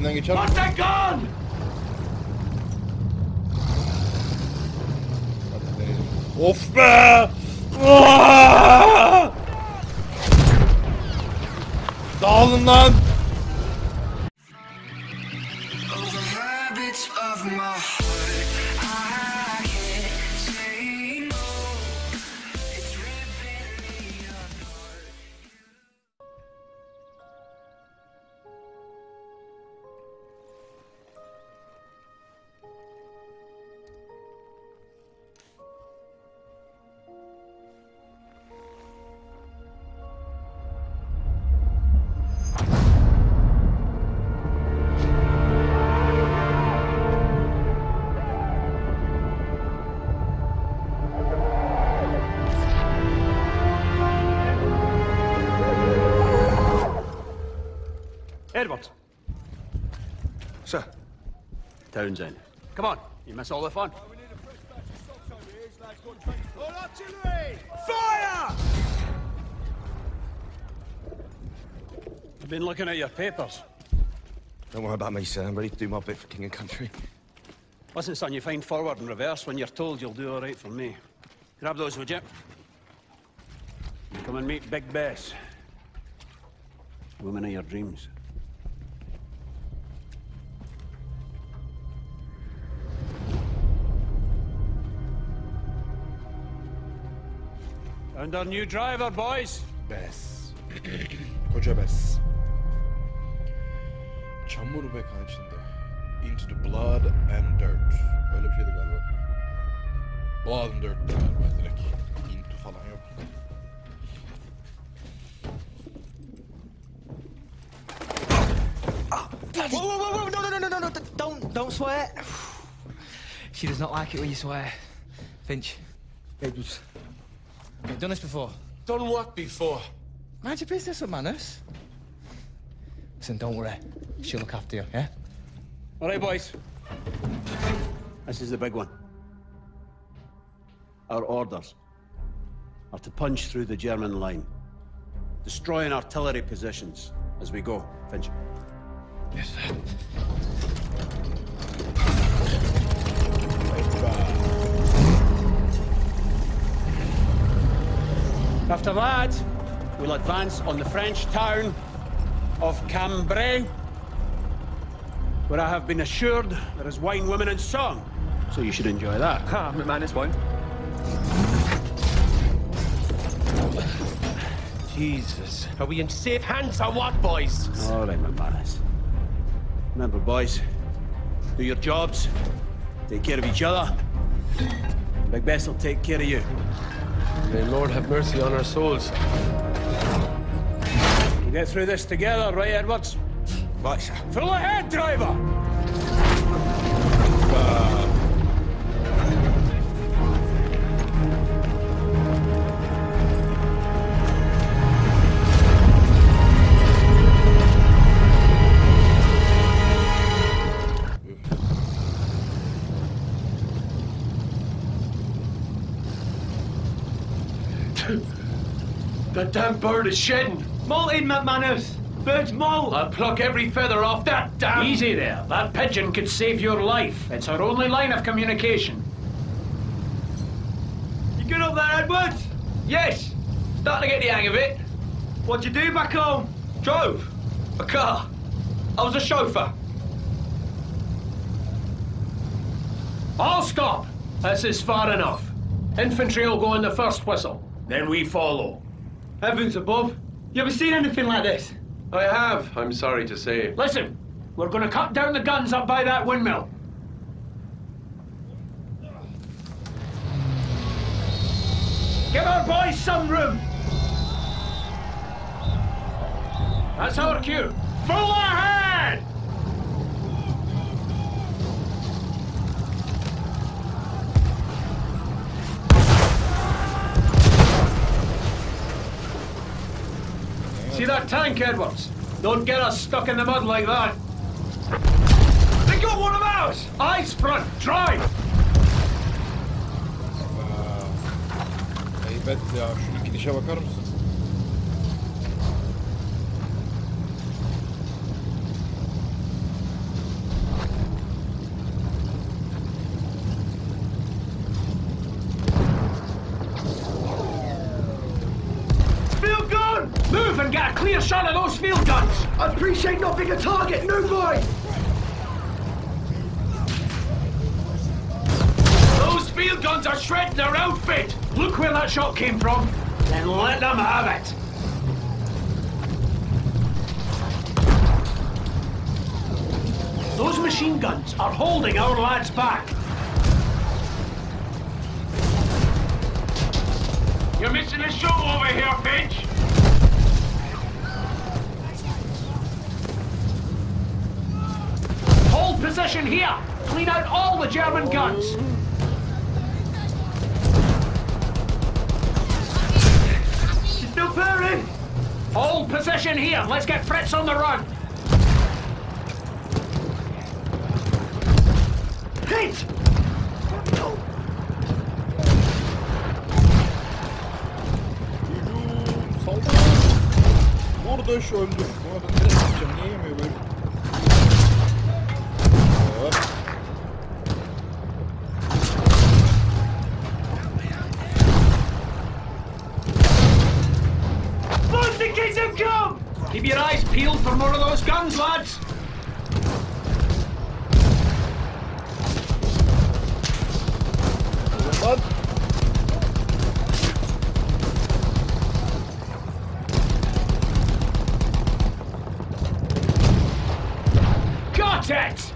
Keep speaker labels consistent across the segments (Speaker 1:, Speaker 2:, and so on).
Speaker 1: içinden geçer mi?
Speaker 2: Gun?
Speaker 1: Hadi deneyelim. Of be! Dağılın lan!
Speaker 2: Townsend. Come on, you miss all the fun.
Speaker 3: Fire!
Speaker 2: I've been looking at your papers.
Speaker 3: Don't worry about me, sir. I'm ready to do my bit for king and country.
Speaker 2: Listen, son, you find forward and reverse when you're told you'll do all right for me. Grab those, would you? Come and meet Big Bess. Woman of your dreams. And our new driver, boys.
Speaker 1: Bes. Koca Bes. Çamur ve kan içinde. Into the blood and dirt. Öyle bir şeydi galiba. Blood and dirt galiba direkt. Into falan ah, yok.
Speaker 4: Whoa, whoa, whoa, whoa! No, no, no, no, no, no! Don't, don't swear. She does not like it when you swear. Finch.
Speaker 3: Edwards.
Speaker 4: You've done this before.
Speaker 3: Done what before?
Speaker 4: Mind your business with manners. Listen, don't worry. She'll look after you, yeah?
Speaker 2: All right, boys. This is the big one. Our orders are to punch through the German line, destroying artillery positions as we go. Finch.
Speaker 4: Yes, sir.
Speaker 2: After that, we'll advance on the French town of Cambrai, where I have been assured there is wine, women, and song. So you should enjoy that.
Speaker 5: Ah, McManus won't. Jesus. Are we in safe hands or what, boys?
Speaker 2: All right, McManus. Remember, boys, do your jobs, take care of each other. Big Bess will take care of you.
Speaker 5: May Lord have mercy on our souls.
Speaker 2: We'll get through this together, right, Edwards?
Speaker 3: Right, sir.
Speaker 2: Full ahead, driver!
Speaker 5: That damn bird is shedding.
Speaker 6: Molted, McManus! Bird's molt!
Speaker 5: I'll pluck every feather off that damn.
Speaker 6: Easy there. That pigeon could save your life. It's our only line of communication. You good up there, Edwards?
Speaker 5: Yes. Starting to get the hang of it.
Speaker 6: What'd you do back home?
Speaker 5: Drove. A car. I was a chauffeur.
Speaker 6: I'll stop. This is far enough. Infantry will go on the first whistle. Then we follow. Heavens above. You ever seen anything like this?
Speaker 5: I have, I'm sorry to say.
Speaker 6: Listen, we're going to cut down the guns up by that windmill. Give our boys some room. That's our cue. Full ahead! See that tank, Edwards? Don't get us stuck in the mud like that. They got one of ours! Eyes front, drive!
Speaker 1: Heybet ya şu gidişe bakar mısın?
Speaker 6: and get a clear shot of those field guns.
Speaker 5: I appreciate not being a target, new boy!
Speaker 6: Those field guns are shredding their outfit. Look where that shot came from. Then let them have it. Those machine guns are holding our lads back. You're missing a show over here, Finch. Hold position here. Clean out all the German guns. Still firing. Hold position here. Let's get Fritz on the run. Hit!
Speaker 1: Saldır. Öldür. Bu adam nereye gideceğim? Niye
Speaker 6: Most kids have come! Keep your eyes peeled for more of those guns, lads. Got it!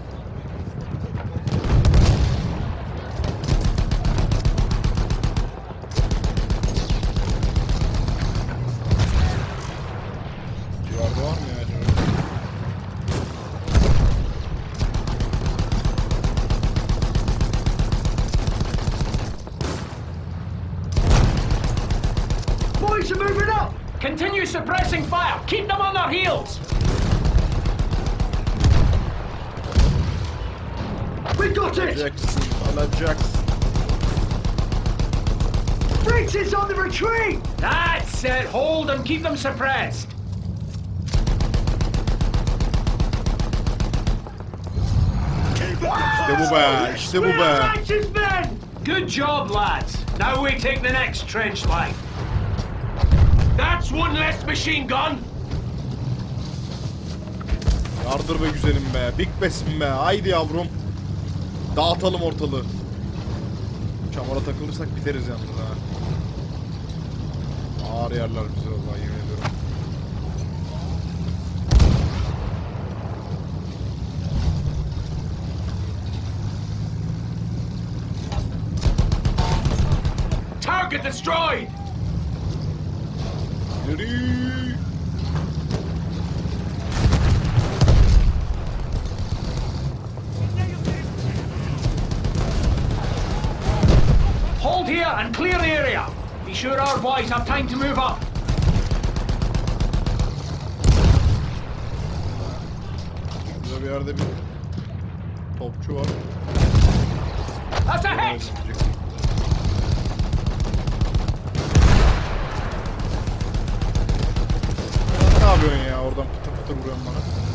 Speaker 6: Them on their heels. We got it!
Speaker 1: Alacaksın, alacaksın.
Speaker 6: Fritz is on the retreat! That's it. Hold them. Keep them suppressed.
Speaker 1: İşte bu be, işte bu be.
Speaker 6: Righteous men! Good job, lads. Now we take the next trench line. That's one less machine gun.
Speaker 1: Yardır be güzelim be. Big besin be. Haydi yavrum. Dağıtalım ortalığı. Çamura takılırsak biteriz yalnız ha. Ağır yerler bizi vallahi yemin ediyorum.
Speaker 6: Target destroyed.
Speaker 1: İleri.
Speaker 6: And clear the area. Be sure our boys have time to move up.
Speaker 1: Burada bir yerde bir topçu var.
Speaker 6: That's a hit.
Speaker 1: Ne yapıyorsun ya? Oradan pıtır pıtır vuruyorsun bana.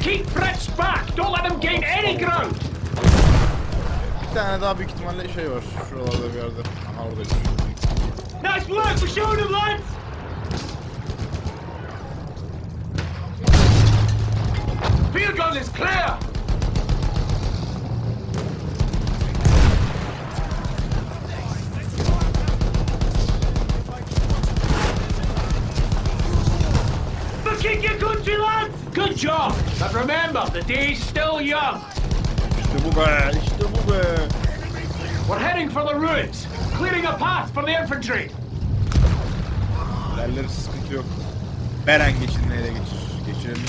Speaker 6: Keep Fritz back. Don't let him gain any ground.
Speaker 1: Bir tane daha büyük ihtimalle şey var. Şuralarda bir yerde. Aha oradaymış.
Speaker 6: Nice work. We're showing him, lads. Field gun is clear. King your country, lads. Good job. Remember, the day's still young.
Speaker 1: İşte bu be. İşte bu be.
Speaker 6: We're heading for the ruins, clearing a path for the infantry.
Speaker 1: İlerleri sıkıntı yok. Beren geçin nereye geçir. Geçirelim.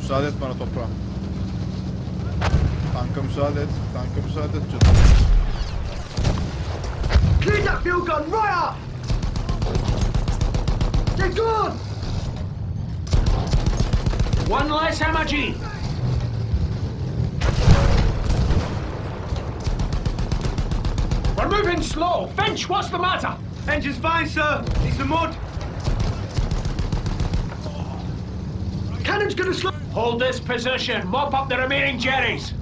Speaker 1: Müsaade et bana toprağım. Tanka müsaade et. Tanka müsaade et canım.
Speaker 5: Clear that field gun right up! They're gone!
Speaker 6: One less MG. We're moving slow. Finch, what's the matter?
Speaker 5: Engine's fine, sir. It's the mud.
Speaker 6: cannon's gonna slow. Hold this position. Mop up the remaining jerrys.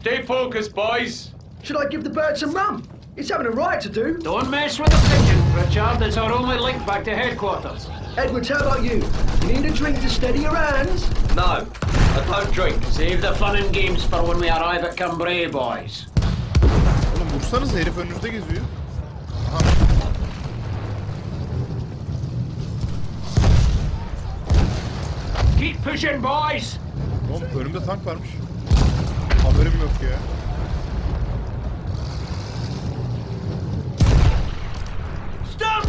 Speaker 6: Stay focused, boys.
Speaker 7: Should I give the bird some rum? It's having a riot to do.
Speaker 6: Don't mess with the pigeon, Richard. It's our only link back to headquarters.
Speaker 7: Edwards, how about you? You need a drink to steady your hands?
Speaker 5: No, I don't drink.
Speaker 6: Save the fun and games for when we arrive at Cambrai, boys.
Speaker 1: oğlum vursanız herif önünüzde geziyor.
Speaker 6: Keep pushing, boys.
Speaker 1: Oğlum önümde tank varmış. Haberim yok ya.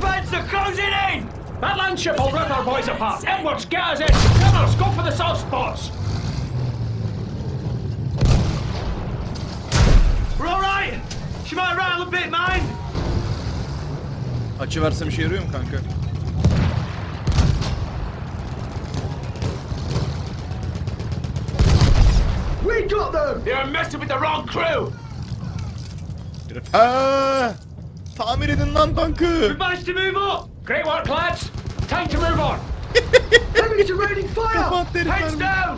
Speaker 6: Starboards are closing in! That land ship will rip our boys apart. Edwards, get us in. Gunners, go for the soft spots. We're all right. She might rattle a bit, mine.
Speaker 1: Açı versem işe yarıyor mu kanka?
Speaker 7: We got them!
Speaker 6: You're messing with the wrong crew.
Speaker 1: Ha! Tamir edin lan tankı.
Speaker 6: Managed to move up. Great work, lads. Time to move on.
Speaker 7: Enemies are raining fire!
Speaker 1: Kapat
Speaker 6: Heads down.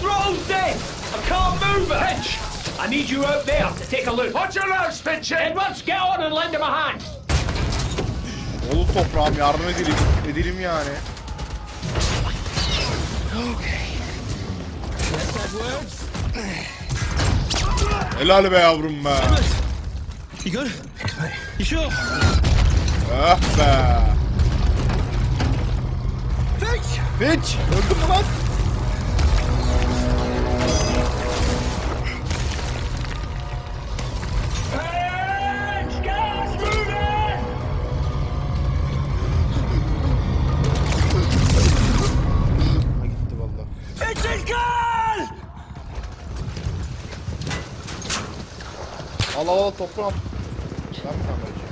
Speaker 6: Throttle's dead. I can't move. Finch, I need you out there to take a look. Watch your nose, Finch. Edwards, get on and lend him a hand.
Speaker 1: Oğlum toprağım yardım edelim. Edelim yani. Helal be yavrum be.
Speaker 4: Good? You sure?
Speaker 1: Ah be.
Speaker 4: Fitch!
Speaker 1: Hiç. Öldün mü lan? Toprağım. Ben mi kameracı?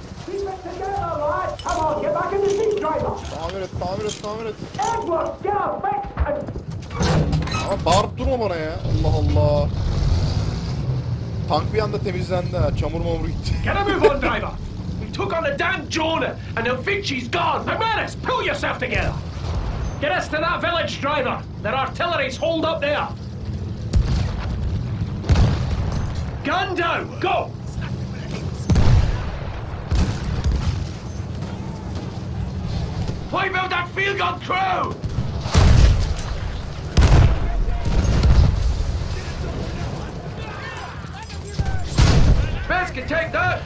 Speaker 6: Come on, get back in the seat, driver.
Speaker 1: Tamir et, tamir et, tamir et. Ama bağırıp durma bana ya. Allah Allah. Tank bir anda temizlendi ha. Çamur mamur gitti.
Speaker 6: Get a move on, driver. We took on the damn Jonah, and now Finchie's gone. McManus, pull yourself together. Get us to that village, driver. Their artillery's holed up there. Gun down, go! Wipe out that field gun crew! Spence can take that!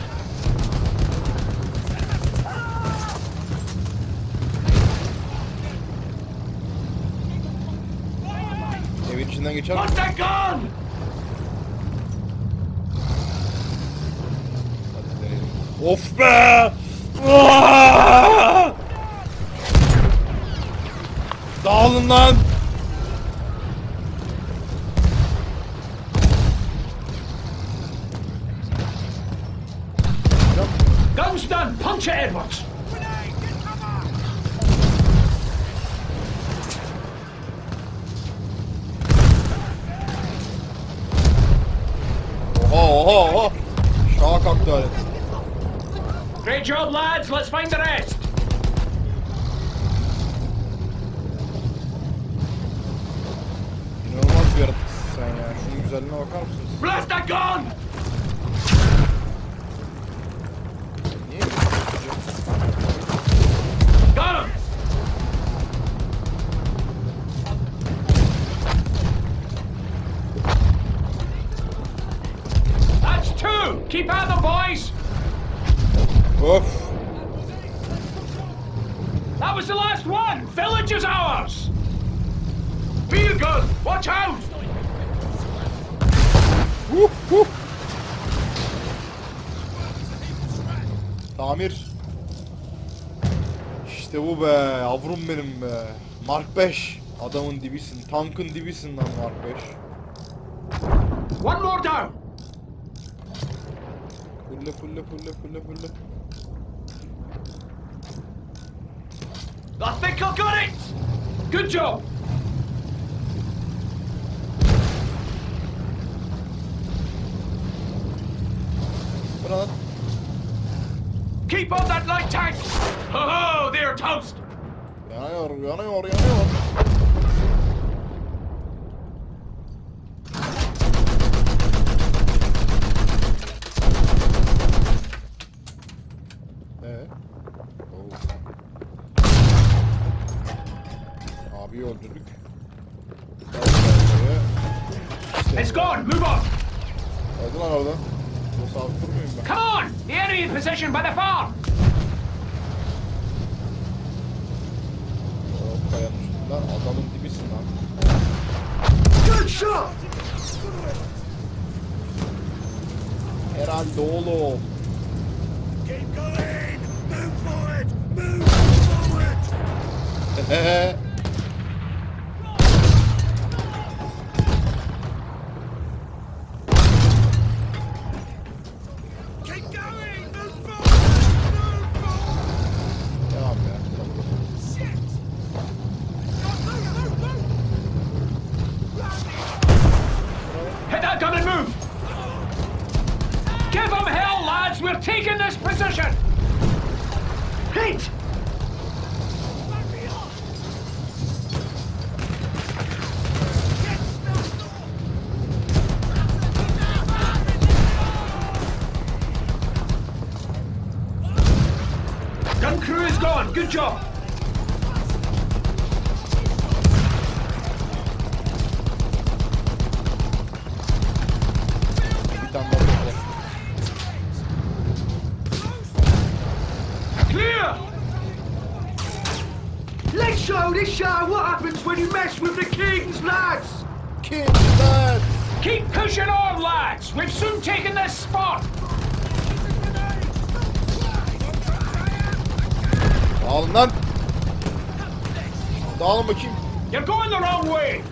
Speaker 1: Evin içinden geçer?
Speaker 6: What's that gun?
Speaker 1: Hadi deneyelim. Of be! Aaaa! Dağılın lan!
Speaker 6: Gun's done! Punch it, Edwards!
Speaker 1: Oha oha oha! Şaha kalktı alet.
Speaker 6: Great job, lads! Let's find the rest!
Speaker 1: Güzelliğine bakar mısınız?
Speaker 6: Blast that gun!
Speaker 1: Niye?
Speaker 6: Got him! That's two! Keep at them, boys!
Speaker 1: Of!
Speaker 6: That was the last one! Village is ours! Gun! Watch out!
Speaker 1: Huh, huh. Tamir. İşte bu be, yavrum benim be. Mark 5. Adamın dibisin, tankın dibisin lan Mark 5.
Speaker 6: One more down!
Speaker 1: Fulle fulle fulle fulle fulle.
Speaker 6: I think I got it! Good job!
Speaker 1: Lan?
Speaker 6: Keep on that light tank! Ho ho! They're toast!
Speaker 1: Yanıyor, yanıyor, yanıyor.
Speaker 6: Position by the farm!
Speaker 1: Üstünden adamın dibisin lan.
Speaker 7: Good shot!
Speaker 1: Herhalde oğlum.
Speaker 8: Keep going! Move forward! Move forward!
Speaker 7: show this show what happens when you mess with the kings, lads!
Speaker 1: King Dad.
Speaker 6: Keep pushing on, lads! We've soon taken this spot!
Speaker 1: Dağılın lan. Dağılın bakayım.
Speaker 6: You're going the wrong way!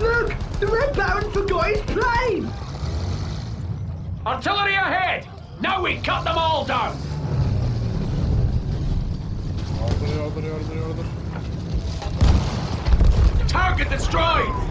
Speaker 7: Look! The Red Baron forgot his plane!
Speaker 6: Artillery ahead! Now we cut them all down!
Speaker 1: Yardır yardır yardır.
Speaker 6: Target destroyed!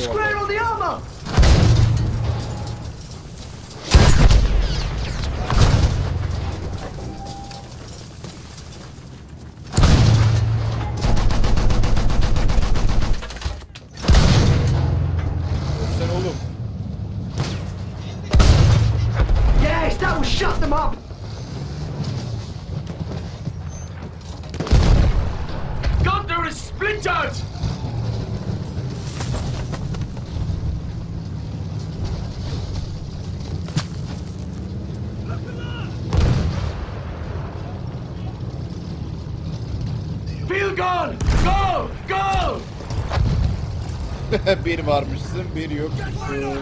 Speaker 7: Square on the armor! Yes, that will shut them up!
Speaker 6: Is splintered!
Speaker 1: Bir varmışsın, bir yokmuşsun.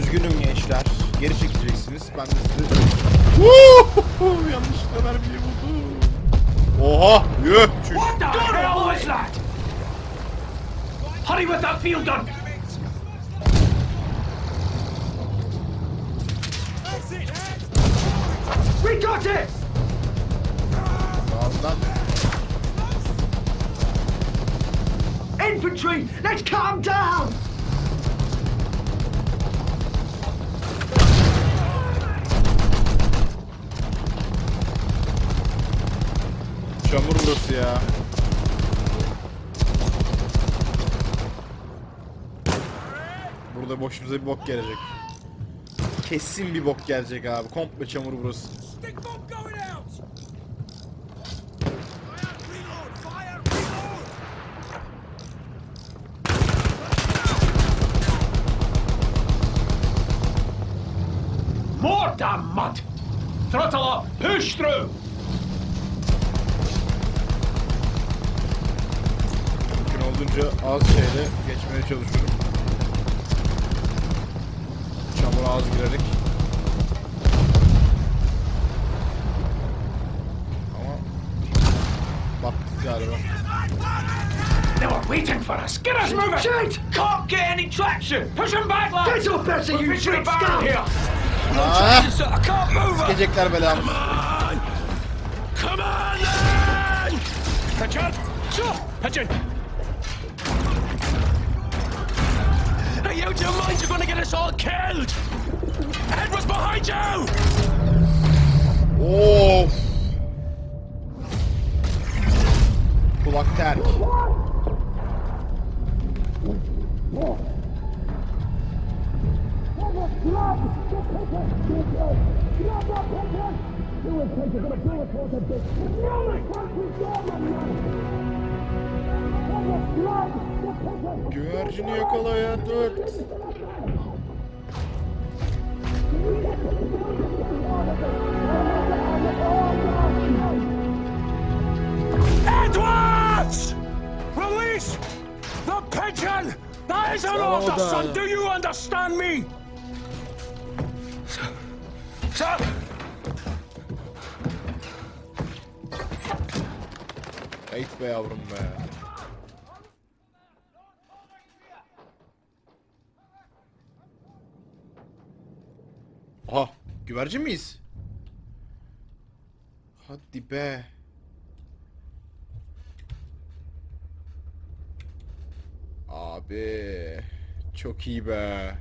Speaker 1: Üzgünüm gençler. Geri çekeceksiniz. Ben de size... Oha! Yuh! Çüş.
Speaker 6: What the hell was that? Hurry with that field gun!
Speaker 8: That's it, lads!
Speaker 7: We got it! Infantry, let's calm down!
Speaker 1: Çamur burası ya. Burada başımıza bir bok gelecek. Kesin bir bok gelecek abi. Komple çamur burası.
Speaker 8: Reload!
Speaker 6: damn mud. Throttle up. Push through.
Speaker 1: Az şeyle geçmeye çalışıyorum. Çamura az girerek. Ama battık galiba.
Speaker 6: They were waiting for us. Get us moving.
Speaker 7: Shit!
Speaker 6: Can't get any traction. Push them back, lads.
Speaker 7: Get up, Bessie, you
Speaker 6: barrel
Speaker 7: scum!
Speaker 6: here.
Speaker 1: Ah,
Speaker 5: I can't move her!
Speaker 1: sikecekler belamı.
Speaker 5: Come on, then!
Speaker 2: Pigeon! Pigeon!
Speaker 5: Are you out of your mind? You're gonna get us all killed! Edward's behind you!
Speaker 1: Of. Kulak terk. Güvercini yakalaya tut.
Speaker 2: Edwards! Release the pigeon! That is an order,
Speaker 1: Order.
Speaker 2: son! Do you understand me? Sir!
Speaker 1: Ayıp be yavrum be. Güvercin miyiz? Hadi be. Abi, çok iyi be.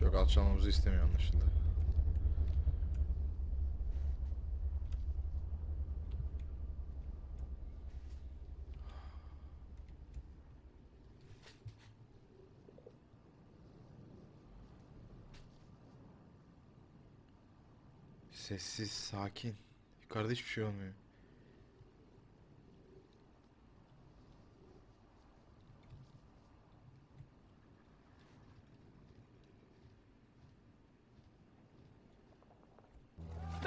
Speaker 1: Çok alçalmamızı istemiyor anlaşıldı. Sessiz, sakin. Yukarıda hiçbir şey olmuyor.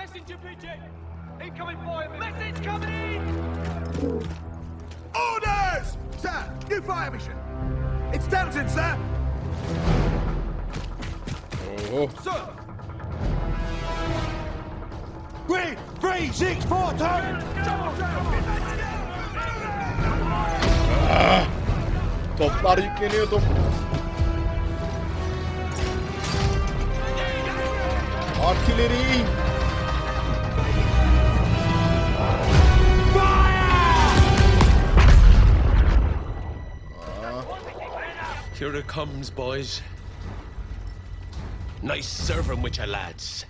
Speaker 6: Messenger pigeon. Incoming fire. Message coming in.
Speaker 8: Orders! Sir, new fire mission. It's Townsend, sir.
Speaker 1: Oho.
Speaker 8: Sir. Green, three, six, four, turn.
Speaker 1: Toplar yükleniyor top. Artileri.
Speaker 5: Here it comes, boys. Nice serving with your lads.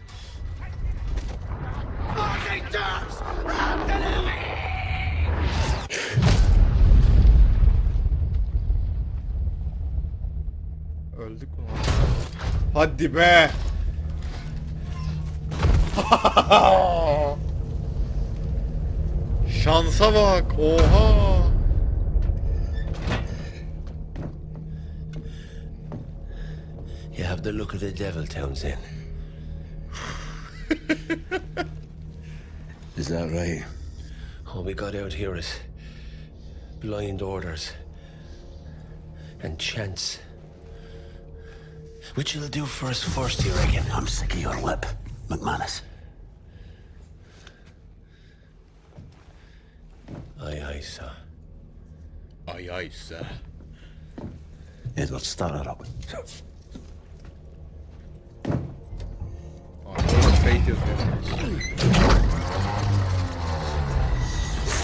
Speaker 1: Öldük mü? Hadi be. Şansa bak. Oha.
Speaker 5: Have the look of the devil, Townsend.
Speaker 3: Is that right?
Speaker 5: All we got out here is blind orders and chance. Which will do for us first, you reckon?
Speaker 2: I'm sick of your lip, McManus.
Speaker 5: Aye, aye, sir.
Speaker 1: Ay ay sir.
Speaker 2: Edward, start her up.
Speaker 1: Fate yazıyor.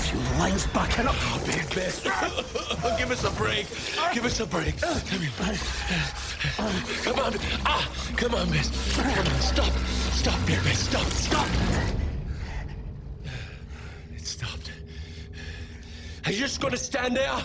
Speaker 2: Few lines backing up.
Speaker 5: Big Bess. Give us a break. Give us a break. Come here. Come on. Ah, come on, miss. Come on, stop. Stop here, miss. Stop. Stop. It stopped. Are you just gonna stand there?